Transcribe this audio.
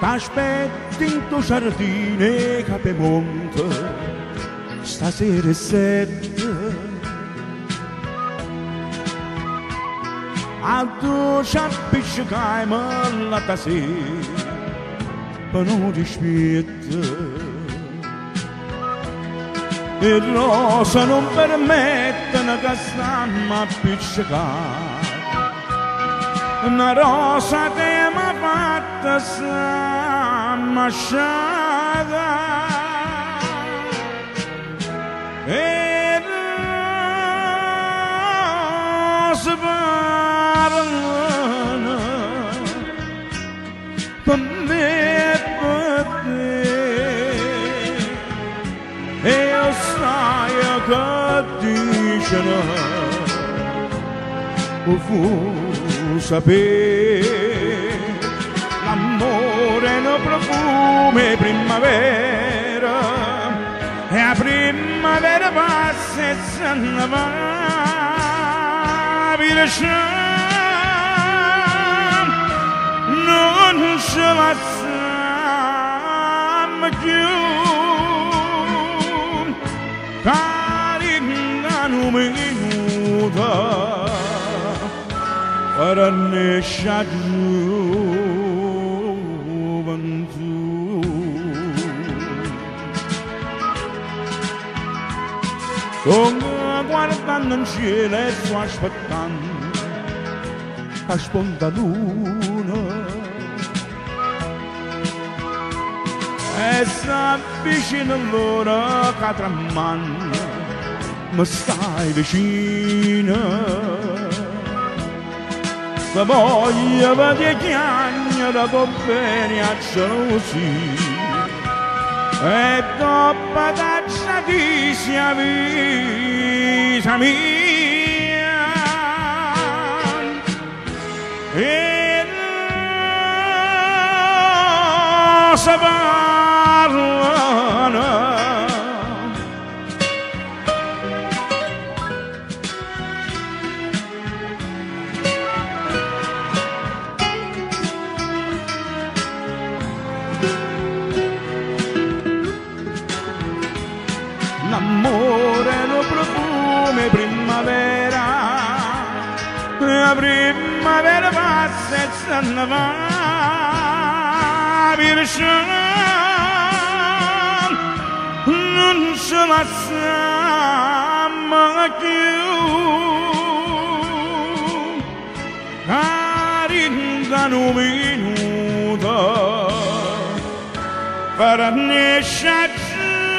Ca speci dintr-o jardine ca pe muntă Stase resetă Adușat pe șgaimă la tase Până o dișmietă Irro să nu-mi permetă năgăsama pe șgaimă Narosa de mă تسامى الشاذا إذا صبر ضميت بدي يصنع قدي شنو وفوس بيه è un profumo primavera. E la primavera passa e se ne va vi non ce la siamo più. Caringa un minuto para nessa gioventù. Sto guardando in cielo e sto aspettando che sponda luna e s'avvicina l'ora che tramanda ma stai vicino la voglia di chiagnere bene a gelosi e dopo taccia di sia vita mia. E non l'amore lo profume primavera. La primavera passa e s'anna va Birşan nun şılasam akım Harinden uminuda Faranne şatşın